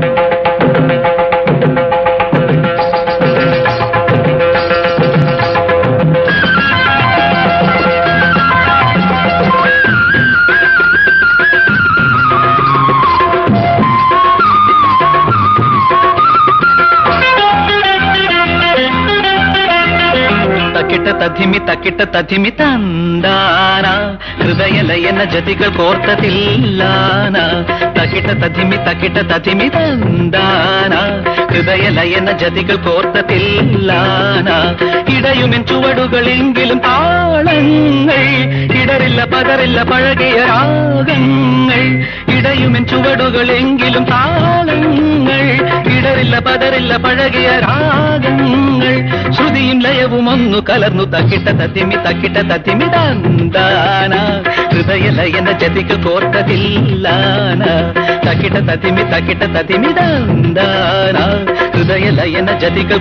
thank you. തക്കിട്ട കിട്ട തധിമി തന്താന. ഹൃദയലയന ജതികൾ കോർത്തതില്ലാന. തകിട്ട തധിമി തക്കിട്ട തധിമി തന്താന. ഹൃദയലയന ജതികൾ കോർത്തതില്ലാന. ഇടയുമെൻ ചുവടുകളെങ്കിലും താളങ്ങൾ. ഇടറില്ല പതറില്ല പഴകിയ രാഗങ്ങൾ. ഇടയുമെൻ ചുവടുകളെങ്കിലും താളങ്ങൾ. ഇടറില്ല പതറില്ല പഴകിയ രാഗങ്ങൾ. ശ്രുതിയും ലയവും ഒന്നു കലർന്നു തക്കിട്ട തത്തിമി തക്കിട്ട തത്തിമി തന്താന ഹൃദയലയന ജതിക്ക് കോർത്തതില്ലാന തക്കിട്ട തത്തിമി തക്കിട്ട തത്തിമി തന്താന ഹൃദയലയന ജതിക്ക്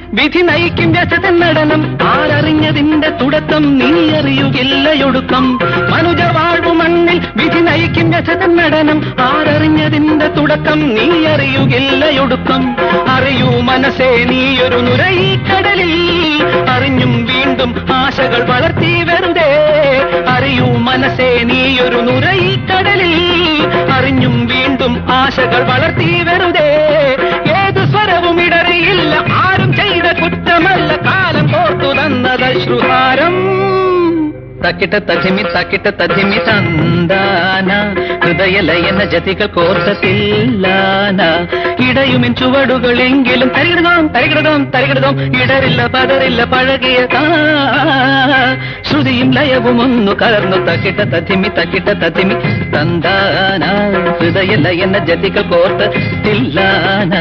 വിധി നയിക്കും രസതൻ നടനം. ആരറിഞ്ഞതിന്റെ തുടക്കം നീ അറിയുകില്ലയൊടുക്കം മനുജ വാഴ്വു മണ്ണിൽ വിധി നയിക്കും രസതൻ നടനം. ആരറിഞ്ഞതിന്റെ തുടക്കം നീ അറിയുകില്ലയൊടുക്കം അറിയൂ മനസ്സേ ഒരു നുരൈ കടലിൽ. അറിഞ്ഞും വീണ്ടും ആശകൾ വളർത്തി വെറുതെ. അറിയൂ മനസ്സേ ഒരു നുരൈ കടലിൽ. അറിഞ്ഞും വീണ്ടും ആശകൾ വളർത്തി വെറുതെ. തധിമി തക്കിട്ട തധിമി തന്താന ഹൃദയലയന ജതികൾ കോർത്തത്തില്ലാന ഇടയുമിൻ ചുവടുകളെങ്കിലും തരികിടതോം തരികിടതോം തരികിടതോം ഇടറില്ല പതറില്ല പഴകിയ ശ്രുതിയും ലയവും ഒന്നു കലർന്നു തക്കിട്ട തധിമി തക്കിട്ട തധിമി തന്താന. ഹൃദയലയന ജതികൾ കോർത്തത്തില്ലാന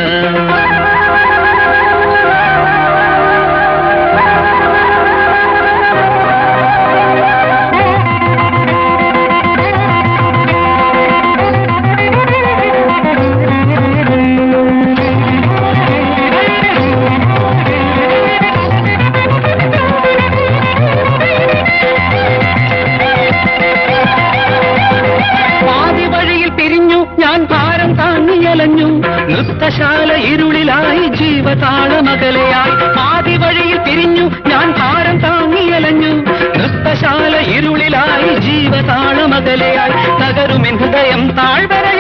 താങ്ങിയലഞ്ഞു നൃത്തശാല ഇരുളിലായി ജീവതാളമകലയായി പാതി വഴിയിൽ പിരിഞ്ഞു ഞാൻ ഭാരം താങ്ങിയലഞ്ഞു നൃത്തശാല ഇരുളിലായി ജീവതാളമകലയായി തകരുമെൻ ഹൃദയം താഴ്വരയായി.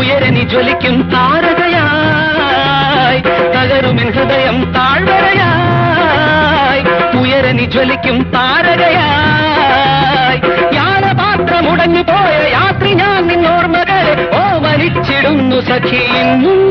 ഉയരനി ജ്വലിക്കും താരകയായി തകരുമെൻ ഹൃദയം താഴ്വരയായി. ഉയരനി ജ്വലിക്കും താരകയായി. ಇನ್ನು ಸಖಿ ಇನ್ನು